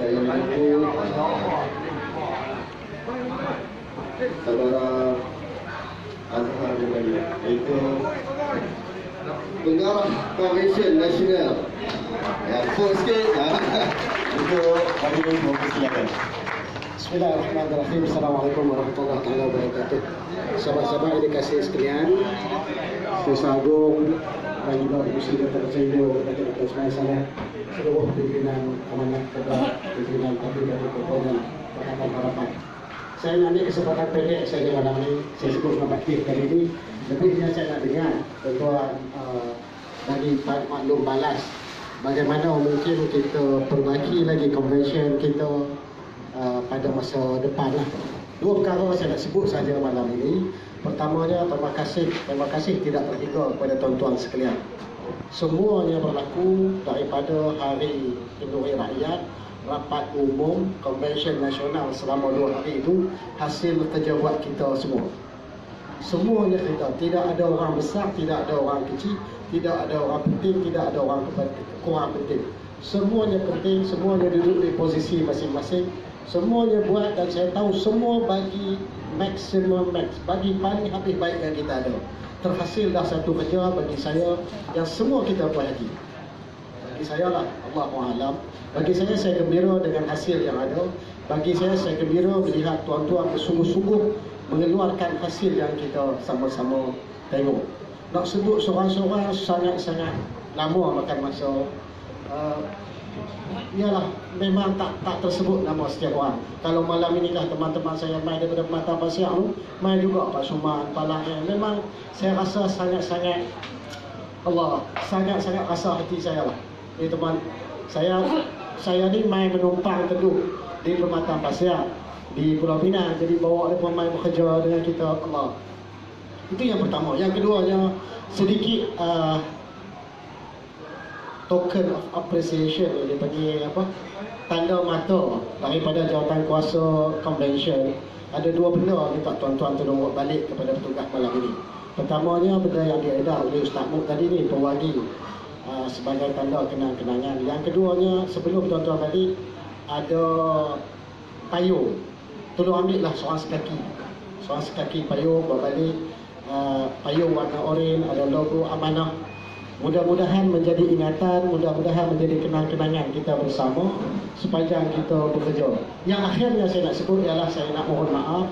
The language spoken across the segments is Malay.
saya saudara Azhar bin Ali iaitu pengarah Convention Nasional ya, full sikit untuk bagi mempersilakan Bismillahirrahmanirrahim. Assalamualaikum warahmatullahi wabarakatuh. Sahabat-sahabat yang dikasihi sekalian, Tuan Agung dan juga Ibu Sri Dr. Zainul Dr. Dr. Saleh, seluruh pimpinan amanat kepada pimpinan dari komponen Pakatan Harapan. Saya ambil kesempatan pendek saya di malam ini, saya sebut nama kali ini. Lebihnya saya nak dengar tuan uh, bagi maklum balas bagaimana mungkin kita perbaiki lagi convention kita uh, pada masa depan lah. Dua perkara saya nak sebut saja malam ini. Pertamanya terima kasih, terima kasih tidak terhingga kepada tuan-tuan sekalian. Semuanya berlaku daripada hari Kenduri Rakyat, rapat umum, konvensyen nasional selama dua hari itu hasil kerja buat kita semua. Semuanya kita, tidak ada orang besar, tidak ada orang kecil, tidak ada orang penting, tidak ada orang kurang penting. Semuanya penting, semuanya duduk di posisi masing-masing Semuanya buat dan saya tahu semua bagi maksimum max, bagi paling habis baik yang kita ada. Terhasil dah satu kerja bagi saya yang semua kita buat lagi. Bagi saya lah, Allah Alam. Bagi saya, saya gembira dengan hasil yang ada. Bagi saya, saya gembira melihat tuan-tuan bersungguh-sungguh mengeluarkan hasil yang kita sama-sama tengok. Nak sebut seorang-seorang sangat-sangat lama makan masa. Uh, ialah memang tak tak tersebut nama setiap orang. Kalau malam ini lah teman-teman saya main daripada Mata Pasir tu, main juga Pak Suman, Palang Memang saya rasa sangat-sangat Allah, sangat-sangat rasa hati saya lah. Ini teman, saya saya ni main menumpang teduh di Pematang Pasir di Pulau Pinang. Jadi bawa mereka main bekerja dengan kita Allah. Itu yang pertama. Yang keduanya sedikit uh, token of appreciation. Dia panggil apa? Tanda mata. Daripada jawatan kuasa convention ada dua benda minta tuan-tuan tolong buat balik kepada petugas malam ini. Pertamanya benda yang diedar oleh Ustaz Muk tadi ni pewagi uh, sebagai tanda kenang-kenangan. Yang keduanya sebelum tuan-tuan balik ada payung. Tolong ambil lah seorang sekaki. Seorang sekaki payung buat balik. Uh, payung warna oranye ada logo amanah Mudah-mudahan menjadi ingatan, mudah-mudahan menjadi kenang-kenangan kita bersama sepanjang kita bekerja. Yang akhirnya saya nak sebut ialah saya nak mohon maaf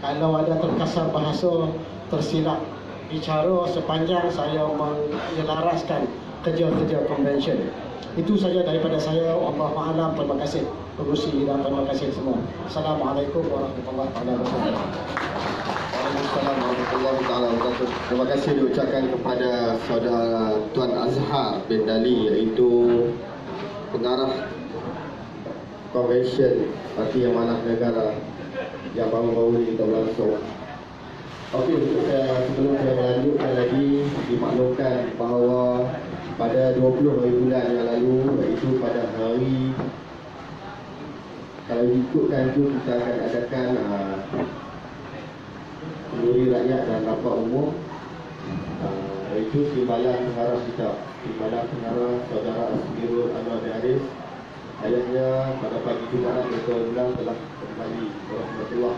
kalau ada terkasar bahasa tersilap bicara sepanjang saya menyelaraskan kerja-kerja convention. Itu saja daripada saya. Allah Alam. Terima kasih. Pengurusi dan terima kasih semua. Assalamualaikum warahmatullahi wabarakatuh. Terima kasih diucapkan kepada saudara Tuan Azhar bin Dali iaitu pengarah Convention Parti Amanah Negara yang baru-baru ini kita berlangsung. Okey, sebelum saya melanjutkan lagi dimaklumkan bahawa pada 20 hari bulan yang lalu iaitu pada hari kalau ikutkan itu kita akan adakan uh, Penduri rakyat dan rapat umum. Uh, Itu timbalan pengarah kita Timbalan pengarah saudara Asmirul Anwar Haris. Ayahnya pada pagi Jumaat mereka bilang telah kembali. Rahmatullah.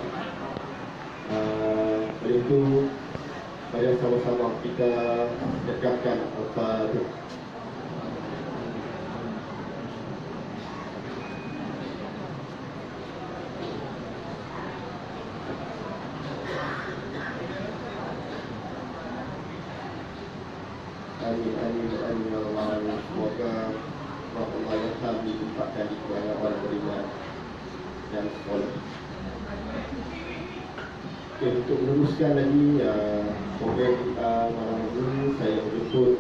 Uh, Oleh itu Mari sama-sama kita dekatkan apa Amin, amin, amin, ya Allah Semoga Allah yang kami dilimpahkan di kepada orang beriman dan sekolah okay, Untuk meneruskan lagi uh, program kita malam ini Saya menjemput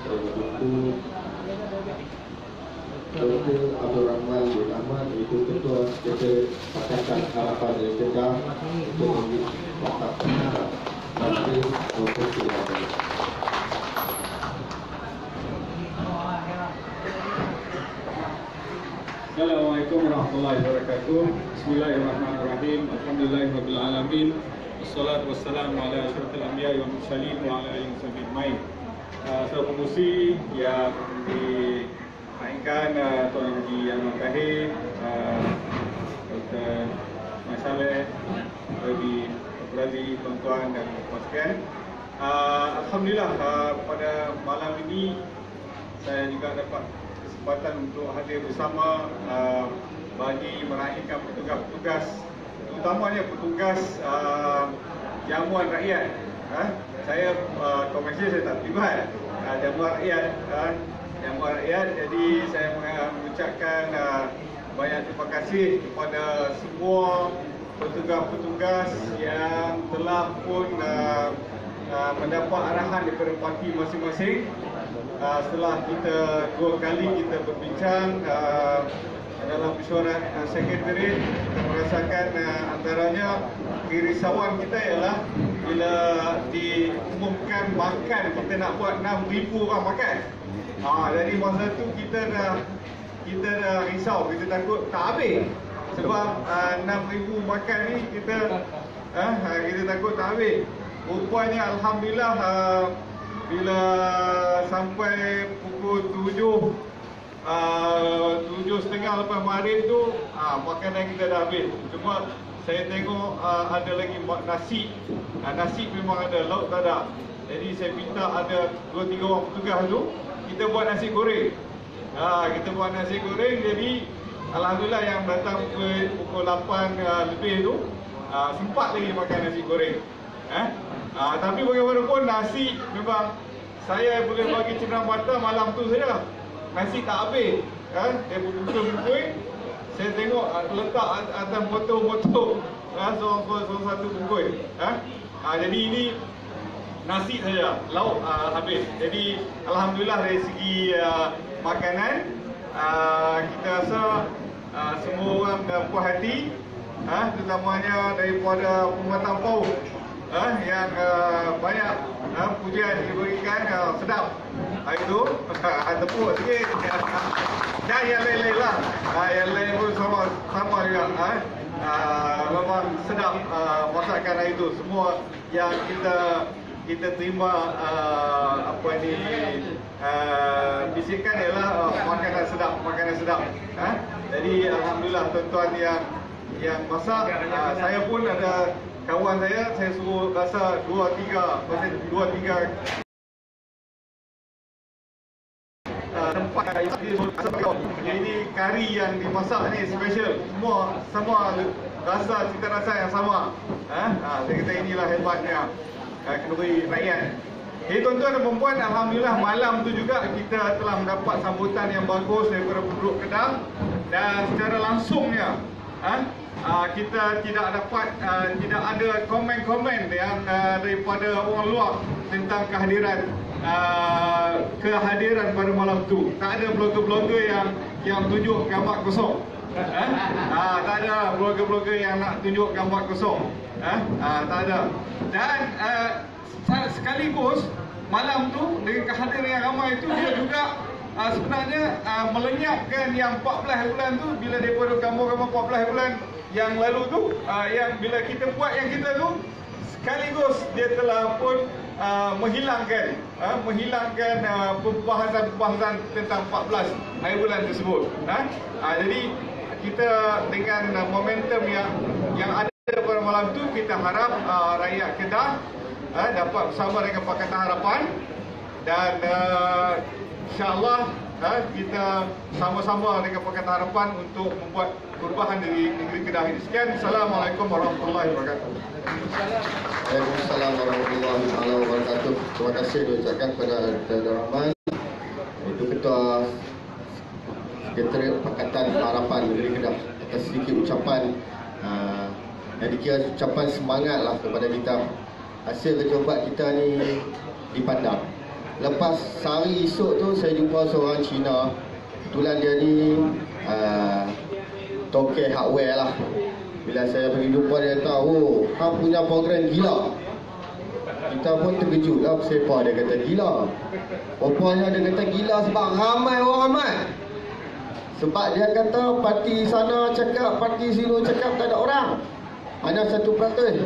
Saya menjemput Dr. Abdul Rahman Ahmad Iaitu Ketua Sekretariat Pakatan Harapan Kedah Untuk Dr. Silakan Assalamualaikum warahmatullahi wabarakatuh Bismillahirrahmanirrahim Alhamdulillahirrahmanirrahim Wassalatu wassalamu ala asyrafil anbiya wa mursalin wa ala alihi wa sahbihi uh, promosi yang dimainkan uh, Tuan Haji Anwar Tahir, uh, Dr. Mat Saleh, bagi Razi, tuan-tuan dan puan sekalian. Uh, Alhamdulillah uh, pada malam ini saya juga dapat kesempatan untuk hadir bersama uh, bagi meraihkan petugas-petugas terutamanya petugas uh, jamuan rakyat. Uh, saya uh, komersial saya tak terlibat uh, jamuan rakyat. Uh, jamuan rakyat jadi saya mengucapkan uh, banyak terima kasih kepada semua petugas-petugas yang telah pun uh, uh, mendapat arahan daripada parti masing-masing uh, setelah kita dua kali kita berbincang uh, dalam mesyuarat uh, sekretariat kita merasakan uh, antaranya kerisauan kita ialah bila diumumkan makan kita nak buat 6,000 orang makan. Uh, jadi masa tu kita dah kita dah risau kita takut tak habis. Sebab uh, 6,000 makan ni kita uh, kita takut tak habis. Rupanya Alhamdulillah uh, bila sampai pukul 7 uh, tujuh setengah lepas maghrib tu uh, makanan kita dah habis. Cuma saya tengok uh, ada lagi nasi. Uh, nasi memang ada lauk tak ada. Jadi saya minta ada 2-3 orang petugas tu kita buat nasi goreng. Uh, kita buat nasi goreng jadi Alhamdulillah yang datang pukul, pukul 8 uh, lebih tu uh, sempat lagi makan nasi goreng. Eh? uh, tapi bagaimanapun nasi memang saya boleh bagi cenderung mata malam tu saja nasi tak habis kan? Dia bungkus-bungkus saya tengok uh, letak atas botol-botol ha, seorang satu bungkus ha? ha, jadi ini nasi saja lauk uh, habis. Jadi Alhamdulillah dari segi uh, makanan uh, kita rasa uh, semua orang dah puas hati uh, terutamanya daripada pembuatan paus uh, yang uh, banyak uh, pujian diberikan uh, sedap itu tepuk sikit dan yang lain-lain lah. Yang lain pun sama sama juga uh, uh, memang sedap uh, masakan hari itu. Semua yang kita kita terima uh, apa ni bisikan ialah makanan sedap makanan sedap uh. jadi alhamdulillah tuan-tuan yang yang masak saya pun ada kawan saya saya suruh rasa 2 3 pasal 2 3 tempat ini kari yang dimasak ni special semua semua rasa cita rasa yang sama ha? ha saya kata inilah hebatnya uh, kenduri rakyat jadi tuan-tuan dan perempuan Alhamdulillah malam tu juga kita telah mendapat sambutan yang bagus daripada penduduk Kedah dan secara langsungnya ha? uh, kita tidak dapat uh, tidak ada komen-komen yang uh, daripada orang luar tentang kehadiran uh, kehadiran pada malam tu. Tak ada blogger-blogger yang yang tunjuk gambar kosong. Ha? Uh, tak ada blogger-blogger yang nak tunjuk gambar kosong. Ha? Uh, tak ada. Dan uh, sekaligus malam tu dengan kehadiran yang ramai itu dia juga uh, sebenarnya uh, melenyapkan yang 14 bulan tu bila daripada gambar-gambar 14 bulan yang lalu tu uh, yang bila kita buat yang kita tu sekaligus dia telah pun uh, menghilangkan uh, menghilangkan uh, pembahasan-pembahasan tentang 14 hari bulan tersebut uh, uh, jadi kita dengan momentum yang yang ada pada malam tu kita harap uh, rakyat Kedah uh, dapat bersama dengan Pakatan Harapan dan uh, insyaallah uh, kita sama-sama dengan Pakatan Harapan untuk membuat perubahan di negeri Kedah ini. Sekian. Assalamualaikum warahmatullahi wabarakatuh. Waalaikumsalam warahmatullahi wabarakatuh. Terima kasih diucapkan kepada Dr. Rahman. Itu Ketua Sekretariat Pakatan Harapan Negeri Kedah. Atas sedikit ucapan uh, yang dikira ucapan semangat lah kepada kita. Hasil kerja buat kita ni dipandang. Lepas sehari esok tu saya jumpa seorang Cina. Kebetulan dia ni uh, tokeh hardware lah. Bila saya pergi jumpa dia tahu oh, kau punya program gila kita pun terkejut lah siapa dia kata gila. Rupanya dia kata gila sebab ramai orang ramai. Sebab dia kata parti sana cakap parti sini cakap tak ada orang. Hanya satu peratus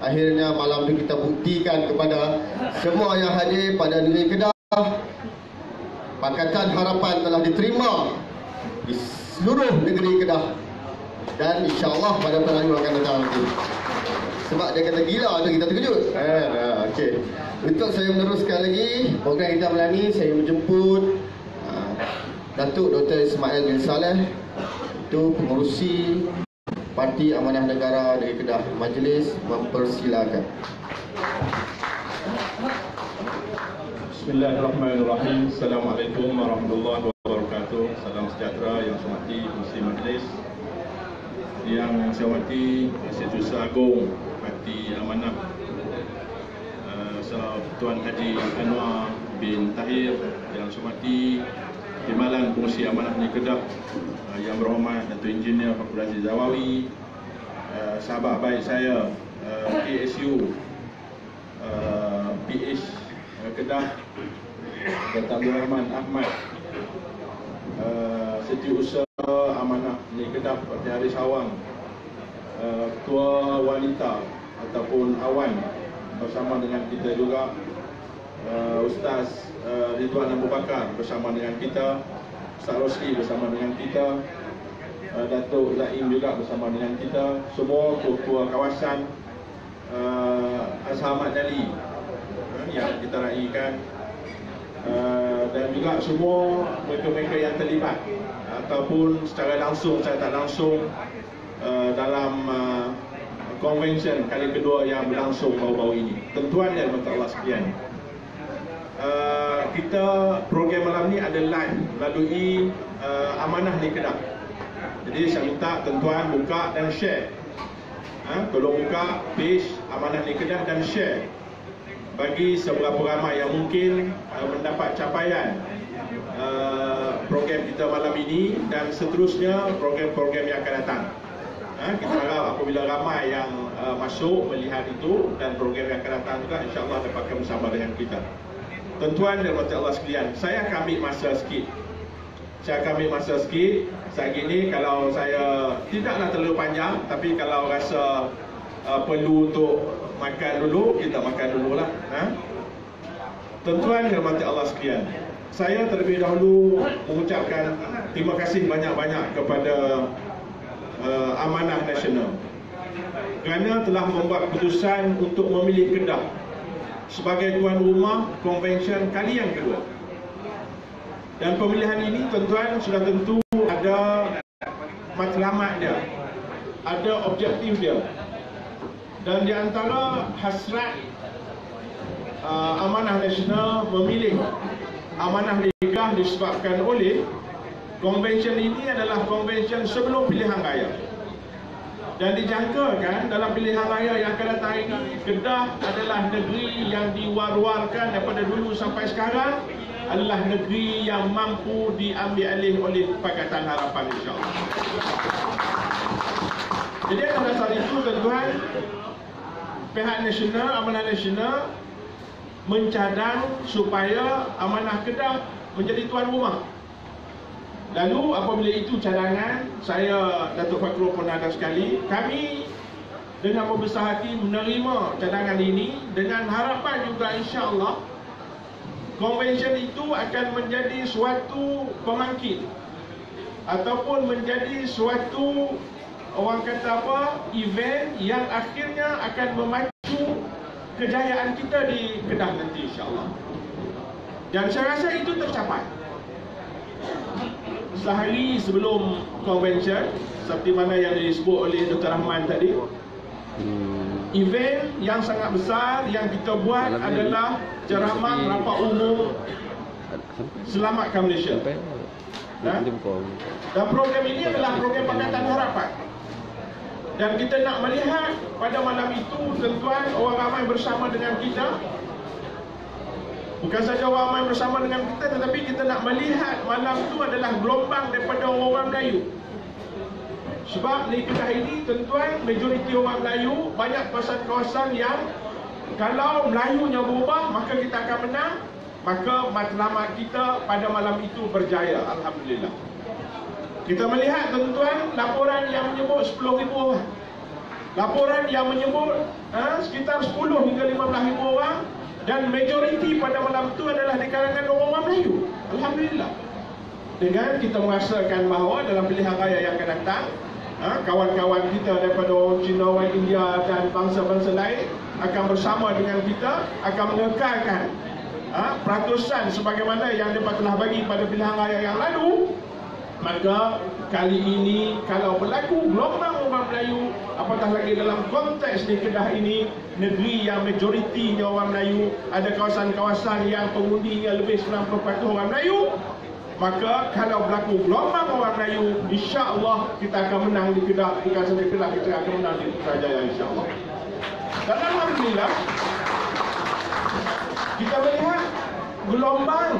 akhirnya malam tu kita buktikan kepada semua yang hadir pada negeri Kedah Pakatan Harapan telah diterima di seluruh negeri Kedah. Dan insyaAllah pada Melayu akan datang nanti. Sebab dia kata gila tu kita terkejut. Eh, okay. Untuk saya meneruskan lagi program kita malam ni saya menjemput uh, Datuk Dr. Ismail bin Saleh itu pengurusi Parti Amanah Negara dari Kedah Majlis mempersilakan. Bismillahirrahmanirrahim. Assalamualaikum warahmatullahi wabarakatuh. Salam sejahtera yang saya hormati Majlis. Yang saya hormati Institusi Agung Parti Amanah. Uh, Tuan Haji Anwar bin Tahir yang saya hormati Timbalan Pengurusi Amanah di Kedah uh, yang berhormat Datuk Engineer Fakulti Aziz Zawawi uh, sahabat baik saya uh, KSU uh, PH Kedah Datuk Abdul Rahman Ahmad uh, Setiausaha Amanah di Kedah Parti Haris Awang uh, Ketua Wanita ataupun Awan bersama dengan kita juga uh, Ustaz uh, Ridwan Abu Bakar bersama dengan kita Ustaz Rosli bersama dengan kita uh, Datuk Zaim juga bersama dengan kita semua ketua kawasan uh, Azhar Ahmad Dali yang kita raikan uh, dan juga semua mereka-mereka yang terlibat ataupun secara langsung secara tak langsung uh, dalam uh, convention kali kedua yang berlangsung baru-baru ini. Tentuan dan Allah sekalian uh, kita program malam ni ada live melalui uh, amanah di Kedah. Jadi saya minta tentuan buka dan share. Ha, tolong buka page amanah di Kedah dan share. Bagi seberapa ramai yang mungkin uh, mendapat capaian uh, program kita malam ini dan seterusnya program-program yang akan datang. Uh, kita harap apabila ramai yang uh, masuk melihat itu dan program yang akan datang juga insyaAllah dapat bersama dengan kita. Tentuan dan mati Allah sekalian, saya akan ambil masa sikit. Saya akan ambil masa sikit. Saat ini kalau saya tidaklah terlalu panjang tapi kalau rasa uh, perlu untuk makan dulu, kita makan dululah. Ha? Tuan-tuan yang mati Allah sekalian, saya terlebih dahulu mengucapkan terima kasih banyak-banyak kepada uh, Amanah Nasional kerana telah membuat keputusan untuk memilih Kedah sebagai tuan rumah konvensyen kali yang kedua. Dan pemilihan ini tuan-tuan sudah tentu ada matlamat dia, ada objektif dia, dan di antara hasrat uh, amanah nasional memilih amanah liga disebabkan oleh konvensyen ini adalah konvensyen sebelum pilihan raya dan dijangkakan dalam pilihan raya yang akan datang ini Kedah adalah negeri yang diwar-warkan daripada dulu sampai sekarang adalah negeri yang mampu diambil alih oleh Pakatan Harapan insyaAllah jadi atas dasar itu tuan-tuan pihak nasional, amanah nasional mencadang supaya amanah Kedah menjadi tuan rumah. Lalu apabila itu cadangan, saya Datuk Fakru pun ada sekali, kami dengan membesar hati menerima cadangan ini dengan harapan juga insya-Allah konvensyen itu akan menjadi suatu pemangkit ataupun menjadi suatu orang kata apa event yang akhirnya akan memacu kejayaan kita di Kedah nanti insyaAllah. Dan saya rasa itu tercapai sehari sebelum convention seperti mana yang disebut oleh Dr. Rahman tadi hmm. event yang sangat besar yang kita buat adalah ceramah rapat umum. Selamatkan Malaysia. Dan program ini adalah program Pakatan Harapan. Dan kita nak melihat pada malam itu tuan-tuan orang ramai bersama dengan kita Bukan saja ramai bersama dengan kita Tetapi kita nak melihat malam itu adalah gelombang daripada orang Melayu Sebab Kedah ini tuan-tuan Majoriti orang Melayu Banyak kawasan-kawasan yang Kalau Melayunya berubah maka kita akan menang Maka matlamat kita pada malam itu berjaya Alhamdulillah kita melihat tuan-tuan laporan yang menyebut 10 ribu orang. Laporan yang menyebut ha, sekitar 10 hingga 15 ribu orang Dan majoriti pada malam itu adalah di kalangan orang Melayu. Alhamdulillah. Dengan kita merasakan bahawa dalam pilihan raya yang akan datang, ha, kawan-kawan kita daripada orang Cina, orang India dan bangsa-bangsa lain akan bersama dengan kita, akan mengekalkan ha, peratusan sebagaimana yang mereka telah bagi pada pilihan raya yang lalu, maka kali ini kalau berlaku gelombang orang Melayu apatah lagi dalam konteks di Kedah ini negeri yang majoritinya orang Melayu ada kawasan-kawasan yang pengundinya lebih 90% orang Melayu maka kalau berlaku gelombang orang Melayu insya-Allah kita akan menang di Kedah. Kawasan di Kedah kita akan menang di Putrajaya insya-Allah. Dan alhamdulillah kita melihat gelombang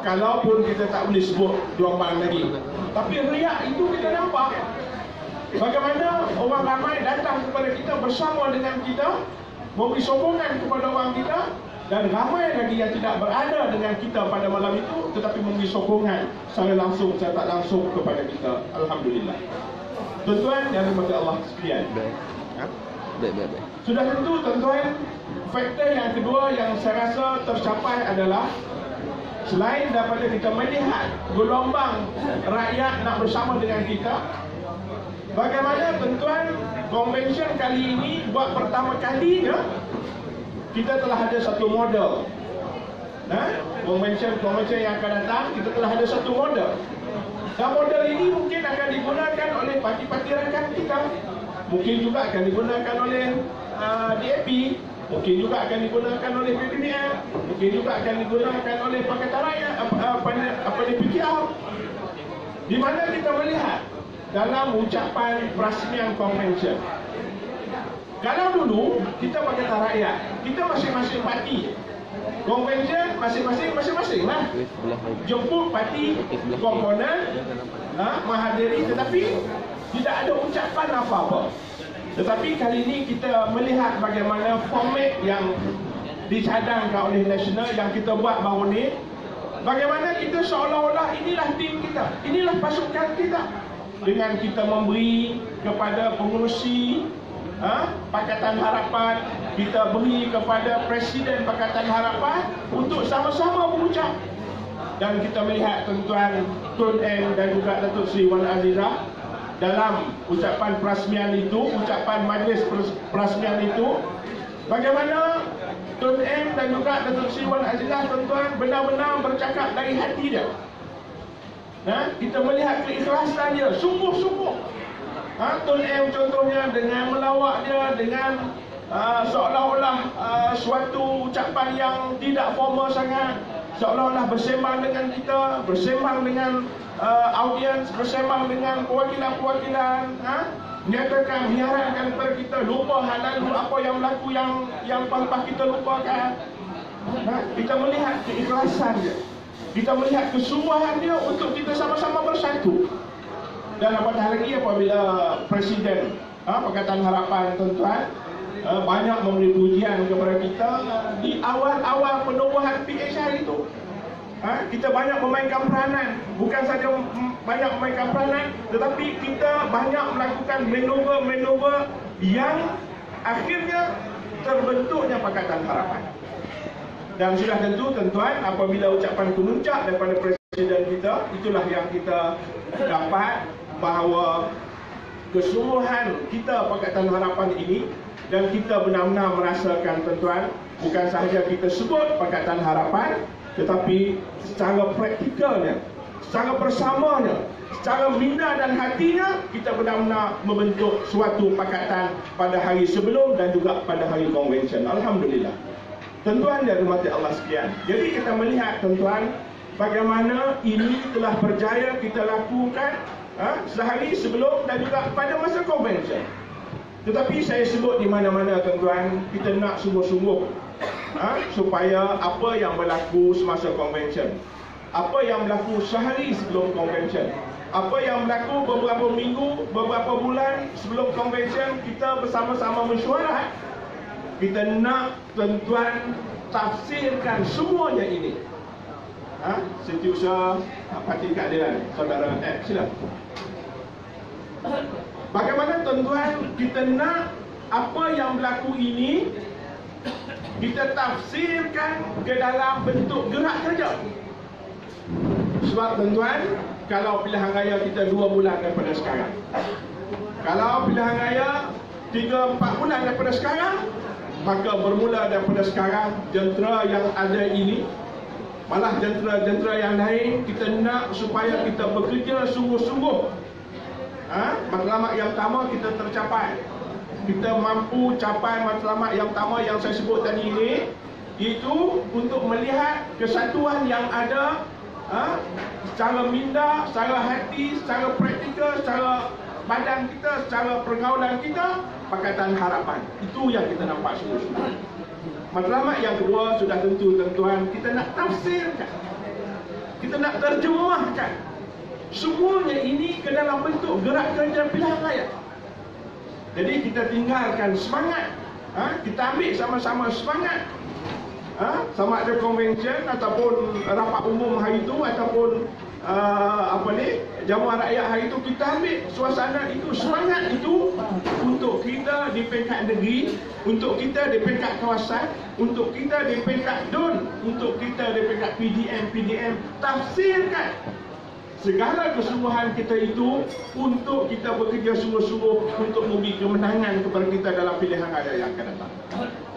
kalaupun kita tak boleh sebut gelombang lagi. Tapi riak itu kita nampak bagaimana orang ramai datang kepada kita bersama dengan kita memberi sokongan kepada orang kita dan ramai lagi yang tidak berada dengan kita pada malam itu tetapi memberi sokongan secara langsung secara tak langsung kepada kita Alhamdulillah tuan-tuan yang dimati Allah sekalian Baik. Ha? Baik, baik, baik. sudah tentu tuan-tuan faktor yang kedua yang saya rasa tercapai adalah Selain daripada kita melihat gelombang rakyat nak bersama dengan kita Bagaimana tuan-tuan Convention kali ini buat pertama kalinya Kita telah ada satu model. Ha? Convention, convention yang akan datang Kita telah ada satu model. Dan model ini mungkin akan digunakan oleh parti-parti rakyat kita. Mungkin juga akan digunakan oleh uh, DAP Mungkin juga akan digunakan oleh PBBM Mungkin juga akan digunakan oleh Pakatan Rakyat Apa, apa, apa di PKR Di mana kita melihat Dalam ucapan perasmian convention Kalau dulu kita Pakatan Rakyat. Kita masing-masing parti. Convention masing-masing masing-masing lah. Jemput parti komponen ha, Menghadiri. Tetapi Tidak ada ucapan apa-apa. Tetapi kali ini kita melihat bagaimana format yang dicadangkan oleh nasional yang kita buat baru ni. Bagaimana kita seolah-olah inilah tim kita, inilah pasukan kita Dengan kita memberi kepada pengurusi ha, Pakatan Harapan Kita beri kepada Presiden Pakatan Harapan Untuk sama-sama mengucap Dan kita melihat tuan-tuan Tun M dan juga Datuk Seri Wan Azizah dalam ucapan perasmian itu, ucapan majlis perasmian itu, bagaimana Tun M dan juga Datuk Sri Wan Azizah tuan-tuan benar-benar bercakap dari hati dia. Ha? Kita melihat keikhlasan dia, sungguh-sungguh. Ha? Tun M contohnya dengan melawak dia, dengan uh, seolah-olah uh, suatu ucapan yang tidak formal sangat, seolah-olah bersembang dengan kita, bersembang dengan uh, audiens bersembang dengan perwakilan-perwakilan ha? menyatakan menyarankan kepada kita lupa hal lalu apa yang berlaku yang yang lepas kita lupakan ha? kita melihat keikhlasan dia kita melihat kesungguhan dia untuk kita sama-sama bersatu. Dan apatah lagi apabila Presiden ha, Pakatan Harapan tuan-tuan uh, banyak memberi pujian kepada kita di awal-awal penubuhan PHR itu ha, kita banyak memainkan peranan. Bukan saja banyak memainkan peranan tetapi kita banyak melakukan maneuver-maneuver yang akhirnya terbentuknya Pakatan Harapan dan sudah tentu tuan-tuan apabila ucapan kemuncak daripada Presiden kita itulah yang kita dapat bahawa kesungguhan kita Pakatan Harapan ini dan kita benar-benar merasakan tuan-tuan bukan sahaja kita sebut Pakatan Harapan tetapi secara praktikalnya, secara bersamanya, secara minda dan hatinya, kita benar-benar membentuk suatu pakatan pada hari sebelum dan juga pada hari konvensyen. Alhamdulillah. Tentuan dan rumah Allah sekian. Jadi kita melihat tentuan bagaimana ini telah berjaya kita lakukan ha, sehari sebelum dan juga pada masa konvensyen. Tetapi saya sebut di mana-mana tuan-tuan, kita nak sungguh-sungguh ha, supaya apa yang berlaku semasa convention apa yang berlaku sehari sebelum convention apa yang berlaku beberapa minggu beberapa bulan sebelum convention kita bersama-sama mesyuarat kita nak tuan-tuan tafsirkan semuanya ini ha? setiausaha parti keadilan saudara eh sila bagaimana tuan-tuan kita nak apa yang berlaku ini kita tafsirkan ke dalam bentuk gerak kerja. Sebab tuan-tuan, kalau pilihan raya kita dua bulan daripada sekarang. Kalau pilihan raya tiga empat bulan daripada sekarang, maka bermula daripada sekarang jentera yang ada ini malah jentera-jentera yang lain kita nak supaya kita bekerja sungguh-sungguh ha? matlamat yang pertama kita tercapai kita mampu capai matlamat yang pertama yang saya sebut tadi ini itu untuk melihat kesatuan yang ada ha? secara minda, secara hati, secara praktikal, secara badan kita, secara pergaulan kita Pakatan Harapan itu yang kita nampak sungguh-sungguh Matlamat yang kedua sudah tentu tuan-tuan kita nak tafsirkan. Kita nak terjemahkan. Semuanya ini ke dalam bentuk gerak kerja pilihan raya. Jadi kita tinggalkan semangat. Ha? Kita ambil sama-sama semangat. Ha? Sama ada convention ataupun rapat umum hari itu ataupun uh, apa ni? Jamuan rakyat hari itu kita ambil suasana itu semangat itu untuk kita di peringkat negeri untuk kita di peringkat kawasan untuk kita di peringkat DUN untuk kita di peringkat PDM PDM tafsirkan segala kesungguhan kita itu untuk kita bekerja sungguh-sungguh untuk memberi kemenangan kepada kita dalam pilihan raya yang akan datang.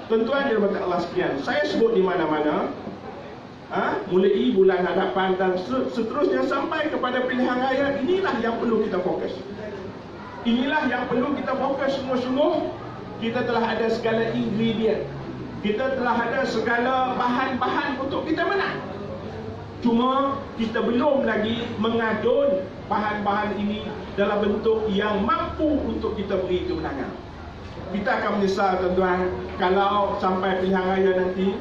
Tentuan yang Allah sekalian, saya sebut di mana-mana ha? mulai bulan hadapan dan seterusnya sampai kepada pilihan raya inilah yang perlu kita fokus. Inilah yang perlu kita fokus sungguh-sungguh. Kita telah ada segala ingredient. Kita telah ada segala bahan-bahan untuk kita menang. Cuma kita belum lagi mengadun bahan-bahan ini dalam bentuk yang mampu untuk kita beri kemenangan kita akan menyesal tuan-tuan kalau sampai pilihan raya nanti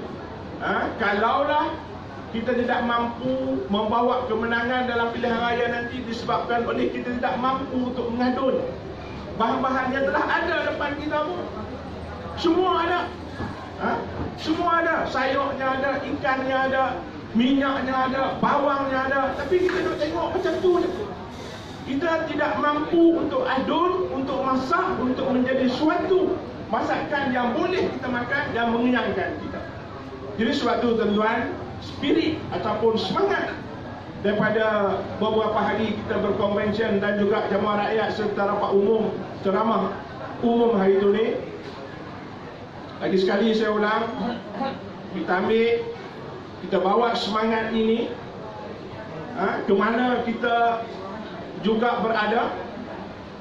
ha? kalaulah kita tidak mampu membawa kemenangan dalam pilihan raya nanti disebabkan oleh kita tidak mampu untuk mengadun. Bahan-bahan yang telah ada depan kita pun. Semua ada. Ha? semua ada. Sayurnya ada ikannya ada minyaknya ada bawangnya ada. Tapi kita nak tengok macam tu je. Kita tidak mampu untuk adun untuk masak untuk menjadi suatu masakan yang boleh kita makan yang mengenyangkan kita. Jadi sebab tu tuan-tuan spirit ataupun semangat daripada beberapa hari kita berkonvensyen dan juga jamaah rakyat serta rapat umum ceramah umum hari itu ni. Lagi sekali saya ulang kita ambil kita bawa semangat ini ha, ke mana kita juga berada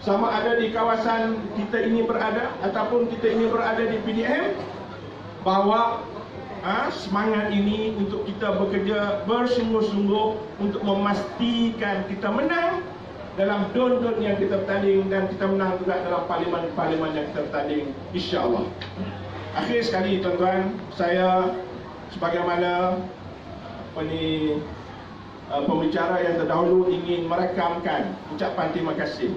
sama ada di kawasan kita ini berada ataupun kita ini berada di PDM bahawa ha, semangat ini untuk kita bekerja bersungguh-sungguh untuk memastikan kita menang dalam don-don yang kita bertanding dan kita menang juga dalam parlimen-parlimen yang kita bertanding insya-Allah. Akhir sekali tuan-tuan, saya sebagaimana apa ni uh, pembicara yang terdahulu ingin merakamkan ucapan terima kasih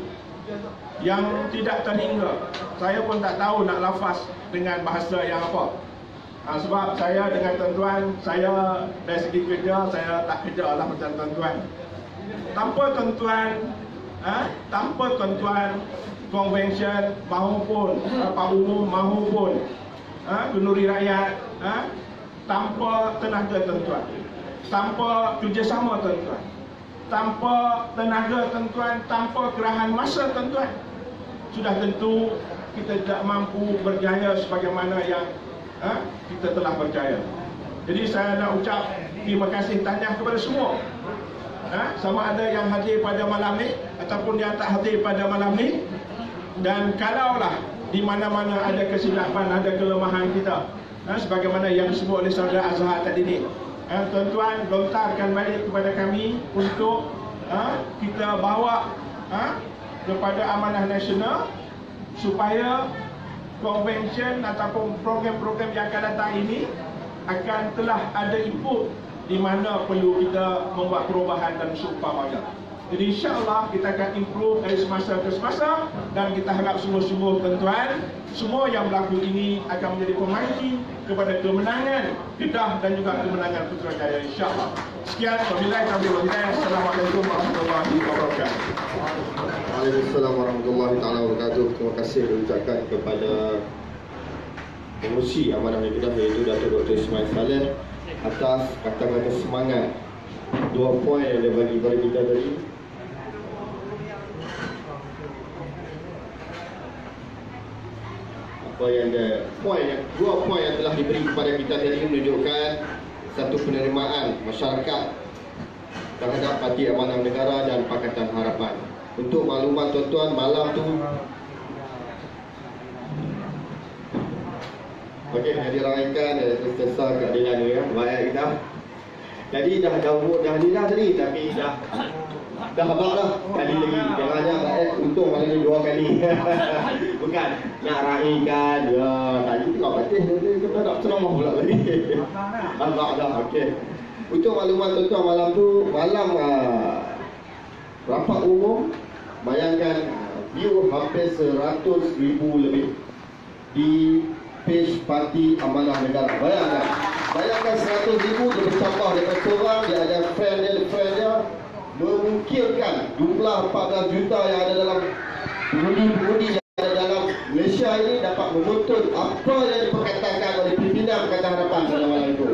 yang tidak terhingga. Saya pun tak tahu nak lafaz dengan bahasa yang apa. Ha, sebab saya dengan tuan-tuan, saya dari segi kerja, saya tak kerja lah macam tuan-tuan. Tanpa tuan-tuan, ha, tanpa tuan-tuan, convention mahupun, apa umum mahupun, ha, kenduri rakyat, ha, tanpa tenaga tuan-tuan, tanpa kerjasama tuan-tuan, tanpa tenaga tuan-tuan, tanpa kerahan masa tuan-tuan, sudah tentu kita tidak mampu berjaya sebagaimana yang ha, kita telah percaya. Jadi saya nak ucap terima kasih tanya kepada semua. Ha, sama ada yang hadir pada malam ni ataupun yang tak hadir pada malam ni. Dan kalaulah di mana-mana ada kesilapan, ada kelemahan kita ha, sebagaimana yang disebut oleh saudara Azhar tadi ni. Ha, tuan-tuan lontarkan balik kepada kami untuk ha, kita bawa ha, kepada amanah nasional supaya convention ataupun program-program yang akan datang ini akan telah ada input di mana perlu kita membuat perubahan dan seumpamanya. Jadi insyaAllah kita akan improve dari semasa ke semasa dan kita harap sungguh-sungguh tuan-tuan semua yang berlaku ini akan menjadi pemancing kepada kemenangan Kedah dan juga kemenangan Putrajaya insyaAllah. Sekian, wabillahi taufiq wal hidayah. Assalamualaikum warahmatullahi wabarakatuh. Waalaikumsalam warahmatullahi taala wabarakatuh. Terima kasih diucapkan kepada pengurusi amanah Kedah iaitu Datuk Dr. Ismail Saleh atas kata-kata semangat dua poin yang dia bagi kepada kita tadi apa yang dia poin yang dua poin yang telah diberi kepada kita tadi menunjukkan satu penerimaan masyarakat terhadap Parti Amanah Negara. Untuk maklumat tuan-tuan malam tu Okey, yang diraikan dari Sesa Keadilan ni ya. Baik kita. Jadi dah umur dah ni dah tadi tapi dah dah habaq dah kali lagi. Jangan ajak rakyat untung malam ni dua kali. Bukan nak raikan ya tadi dia dia kata nak ceramah pula tadi. Habaq dah okey. Untuk maklumat tuan-tuan malam tu malam uh, rapat umum bayangkan view hampir 100 ribu lebih di page Parti Amanah Negara. Bayangkan. Bayangkan 100 ribu dia bercambah daripada seorang, dia ada friend dia, friend dia memungkinkan jumlah 14 juta yang ada dalam pengundi-pengundi yang ada dalam Malaysia ini dapat menuntut apa yang diperkatakan oleh pimpinan Pakatan Harapan pada malam itu.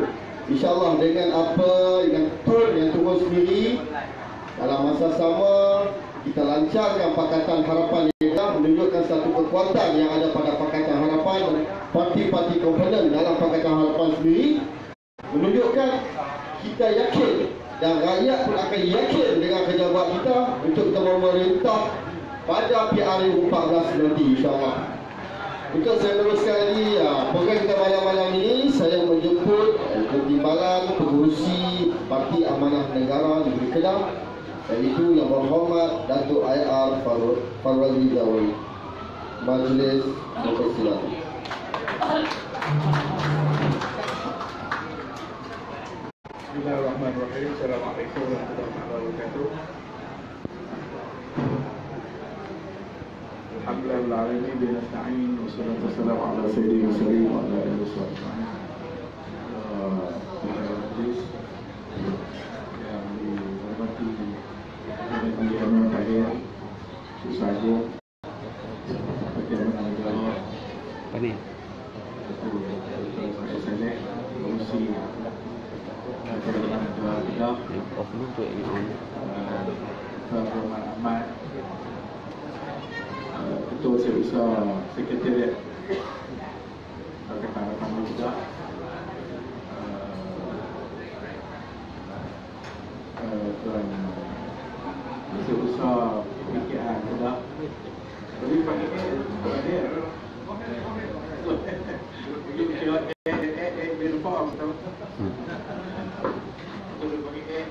InsyaAllah dengan apa, dengan tone yang turun sendiri dalam masa sama kita lancarkan Pakatan Harapan ini menunjukkan satu kekuatan yang ada pada Pakatan Harapan dan parti-parti komponen dalam Pakatan Harapan sendiri menunjukkan kita yakin dan rakyat pun akan yakin dengan kerja kita untuk kita memerintah pada PRU 14 nanti insyaAllah. Untuk saya teruskan lagi, ya, program kita malam-malam ini saya menjemput eh, ketimbalan pengurusi Parti Amanah Negara di Kedah iaitu yang berhormat Datuk IR Farwazi Zawi. Majlis Mempersilakan. Bismillahirrahmanirrahim. Assalamualaikum warahmatullahi wabarakatuh. Alhamdulillah dihormati Menteri Negara Apa ni? Saleh Kedah Yang off ni tu yang on. Tuan Rahman Ahmad Ketua Sekretariat Pakatan Harapan Muda uh, Tuan Setiausaha PKR Kedah Tapi pagi ni Tuan dia Pergi kira eh eh eh eh uniform tu. Betul bagi eh.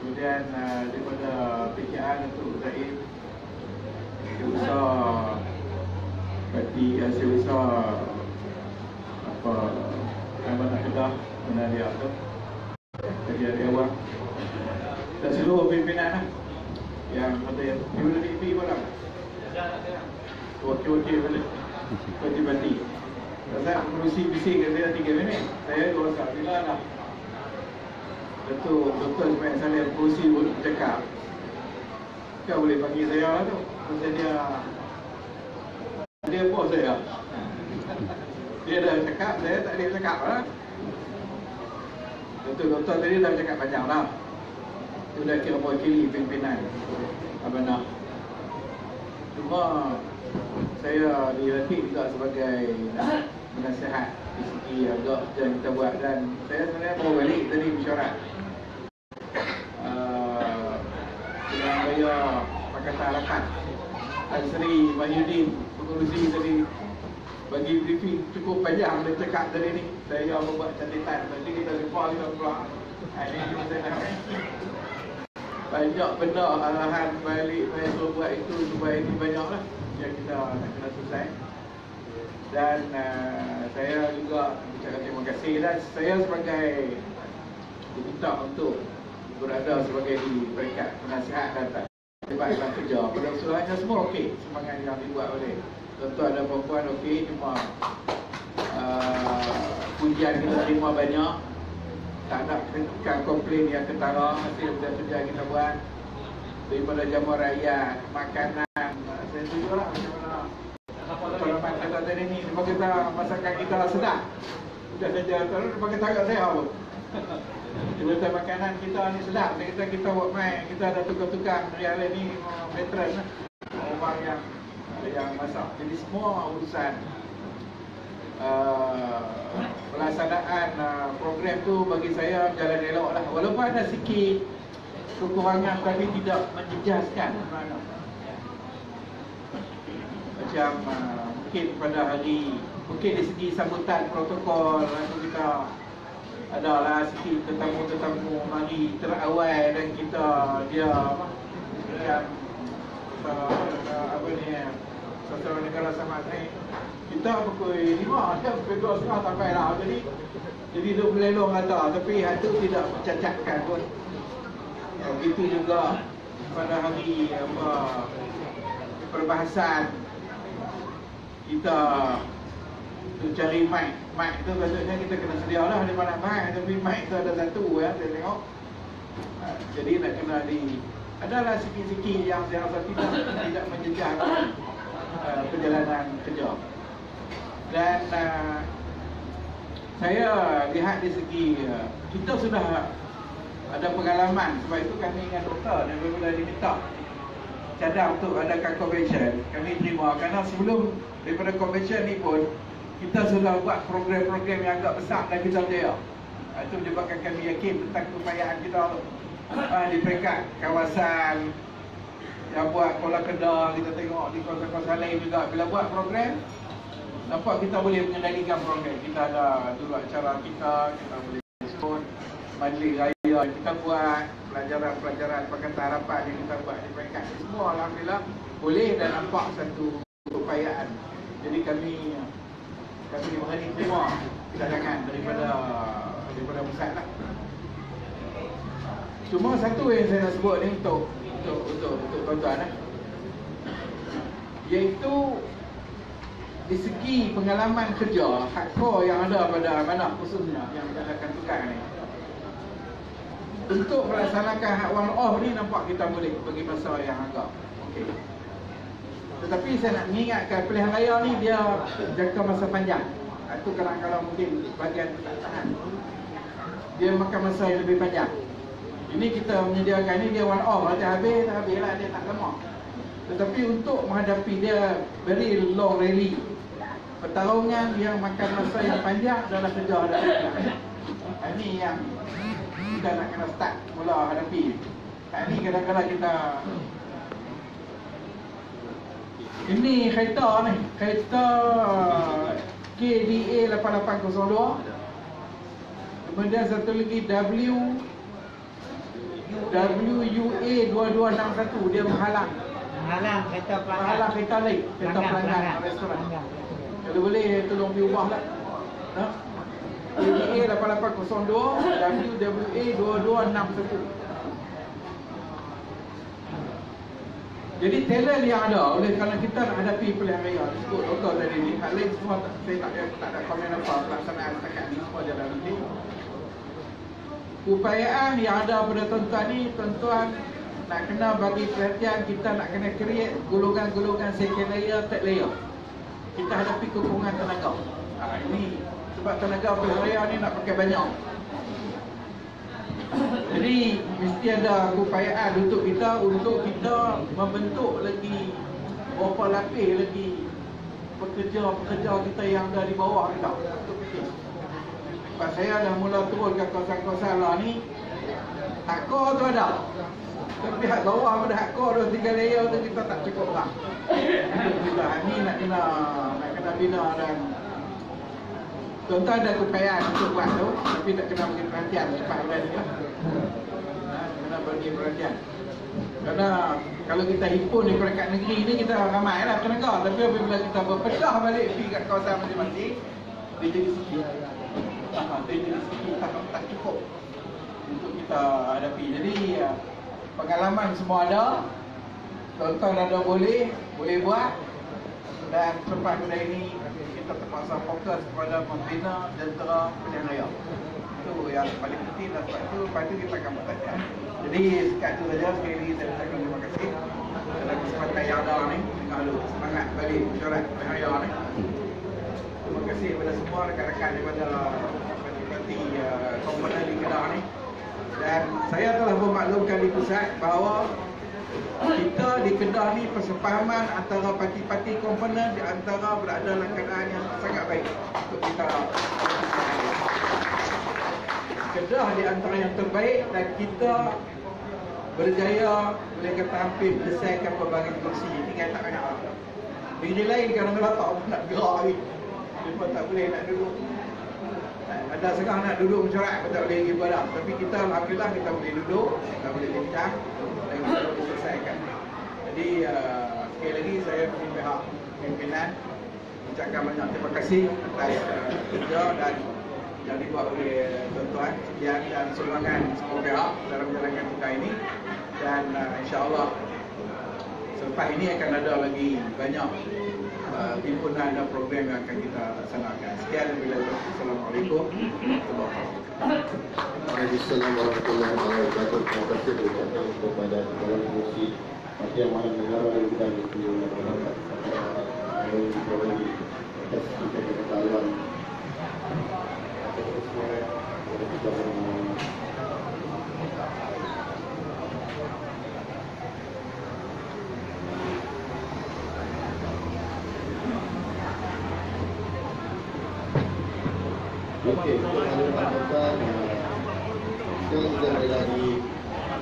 Kemudian uh, daripada PKR untuk Zaid Setiausaha Parti uh, Setiausaha apa Amanah Kedah Menari Atas Kerja Dewan dan seluruh pimpinan lah yang ada yang PWDP pun lah wakil-wakil boleh parti-parti Saya mengurusi bising ke saya tiga minit Saya dua saat bila lah Datuk Dr. Ismail Saleh pengurusi pun cakap Kau boleh panggil saya lah tu Pasal dia Dia bos saya Dia dah cakap, saya tak ada cakap lah Doktor-doktor tadi dah cakap panjang lah. Itu dah kira mewakili pimpinan Abanah Cuma saya dilatih juga sebagai penasihat di segi agak yang kita buat dan saya sebenarnya mau balik tadi mesyuarat. Uh, dengan gaya Pakatan Harapan Tan Sri Mahyudin pengurusi tadi bagi briefing cukup panjang dia cakap tadi ni. Saya membuat catatan. Nanti kita lupa kita pula cuma saya nak banyak benda arahan balik saya suruh buat itu supaya ini banyak lah yang kita nak kena selesai. Dan uh, saya juga ucapkan terima kasih dan saya sebagai diminta untuk berada sebagai di peringkat penasihat dan tak dalam kerja pada usulannya semua okey semangat yang dibuat oleh tuan-tuan dan perempuan okey cuma uh, pujian kita terima banyak tak nak tekan komplain yang ketara hasil kerja kita buat daripada jamuan rakyat, makanan saya setuju lah macam mana Tuan Rahman kata tadi ni bagi tahu masakan kita sedap. Sudah saja terus dia tahu kat saya. Dia kata makanan kita ni sedap. Kata kita buat main, kita ada tukar-tukar dari hari ni veteran lah. Orang yang yang masak. Jadi semua urusan uh, pelaksanaan uh, program tu bagi saya jalan elok lah. Walaupun ada sikit kekurangan tapi tidak menjejaskan. Macam uh, mungkin pada hari mungkin dari segi sambutan protokol atau kita adalah sikit tetamu-tetamu mari terawal dan kita dia apa macam uh, apa ni sastra negara sama ni kita pukul 5 dia pukul 2 setengah sampai lah. Jadi jadi duduk melelong kata tapi hati tidak mencacatkan pun. Ya, begitu juga pada hari apa perbahasan. Kita tu cari mic. Mic tu patutnya kita kena sedia lah di mana mic. Tapi mic tu ada satu ya saya tengok. Ha, jadi nak kena di adalah sikit-sikit yang saya rasa tidak tidak menjejaskan uh, perjalanan kerja. Dan uh, saya lihat di segi uh, kita sudah ada pengalaman. Sebab itu kami dengan doktor dan bila diminta cadang untuk adakan convention. Kami terima. Kerana sebelum daripada convention ni pun kita sudah buat program-program yang agak besar dan kita berjaya itu menyebabkan kami yakin tentang keupayaan kita uh, di peringkat kawasan yang buat kolam kedah kita tengok di kawasan-kawasan lain juga. Bila buat program nampak kita boleh mengendalikan program. Kita ada dulu acara kita kita boleh diskon majlis raya. Kita buat pelajaran-pelajaran perkataan rapat yang kita buat di peringkat semua Alhamdulillah boleh dan nampak satu keupayaan jadi kami kami berani terima cadangan daripada daripada pusat lah. Cuma satu yang saya nak sebut ni untuk untuk untuk untuk tuan-tuan lah. Iaitu di segi pengalaman kerja hardcore yang ada pada mana khususnya yang akan tukar ni. Untuk melaksanakan hak one off ni nampak kita boleh bagi masa yang agak okey. Tetapi saya nak mengingatkan pilihan raya ni dia jangka masa panjang. Itu kadang-kadang mungkin bagian tak tahan dia makan masa yang lebih panjang. Ini kita menyediakan ini dia one off, ada habis, tak habis lah, dia tak lama. Tetapi untuk menghadapi dia very long rally, pertarungan yang makan masa yang panjang adalah kerja hadapi. Ini yang kita nak kena start mula hadapi. Ini kadang-kadang kita ini kereta ni, kereta KDA 8802 Kemudian satu lagi W WUA 2261 dia menghalang Halang kereta pelanggan. menghalang kereta lain kereta pelanggan restoran. Kalau boleh tolong diubah lah. Ha? WA 8802 WWA 2261 Jadi talent yang ada oleh kerana kita nak hadapi pilihan raya disebut doktor tadi ni hal lain semua tak, saya tak, ada- tak ada komen apa pelaksanaan setakat ni semua jalan nanti Upayaan yang ada pada tuan-tuan ni tuan-tuan nak kena bagi perhatian kita nak kena create golongan-golongan second layer, third layer kita hadapi kekurangan tenaga ha, ini sebab tenaga pilihan raya ni nak pakai banyak jadi mesti ada keupayaan untuk kita untuk kita membentuk lagi berapa lapis lagi pekerja-pekerja kita yang ada di bawah kita. Untuk kita. Sebab saya dah mula turun ke kawasan-kawasan lah ni Hakor tu ada. Tapi hak bawah pada hakor tu tiga layer tu kita tak cukup lah. Kita ni nak kena nak kena bina dan Tuan-tuan ada keupayaan untuk buat tu Tapi tak kena bagi perhatian cepat lah Ha, Kena bagi perhatian. Kerana kalau kita himpun di peringkat negeri ni kita ramai lah tenaga Tapi apabila kita berpecah balik pergi kat kawasan masing-masing Dia jadi sikit Sikit tak, tak cukup Untuk kita hadapi Jadi ya, pengalaman semua ada Tuan-tuan ada boleh Boleh buat Dan selepas benda ini kita terpaksa fokus kepada membina jentera pilihan raya. Itu yang paling penting dan sebab itu lepas itu kita akan bertanya. Jadi sekat itu saja sekali lagi saya ucapkan terima kasih dalam kesempatan yang ada ni. Kalau semangat balik mesyuarat pilihan raya ni. terima kasih kepada semua rakan-rakan daripada komponen di Kedah ni. Dan saya telah memaklumkan di pusat bahawa kita di Kedah ni persefahaman antara parti-parti komponen di antara berada dalam keadaan yang sangat baik untuk kita Kedah di antara yang terbaik dan kita berjaya boleh kata hampir menyelesaikan pelbagai kursi tinggal tak banyak lah. Negeri lain kadang-kadang tak nak gerak lagi. Mereka tak boleh nak duduk. Ada setengah nak duduk mencorak pun tak boleh pergi badak. Tapi kita Alhamdulillah kita boleh duduk, kita boleh bincang dan kita boleh selesaikan. Jadi uh, sekali lagi saya ingin pihak pimpinan ucapkan banyak terima kasih atas uh, kerja dan yang dibuat oleh tuan-tuan sekian dan sumbangan semua pihak dalam menjalankan kita ini dan uh, insyaAllah selepas ini akan ada lagi banyak uh, himpunan dan program yang akan kita laksanakan. Sekian bila Assalamualaikum. Waalaikumsalam warahmatullahi wabarakatuh. Terima kasih kepada Kepala Komisi Parti Amanah Negara yang kita yang berangkat dari Provinsi atas kita keketahuan. Okey, untuk maklumat tuan sekarang kita berada di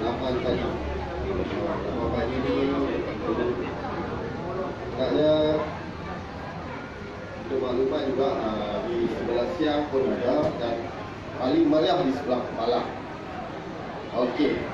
8 tadi. Uh, pagi ni Taknya untuk maklumat juga di sebelah siang pun ada dan paling meriah di sebelah kepala. Okey,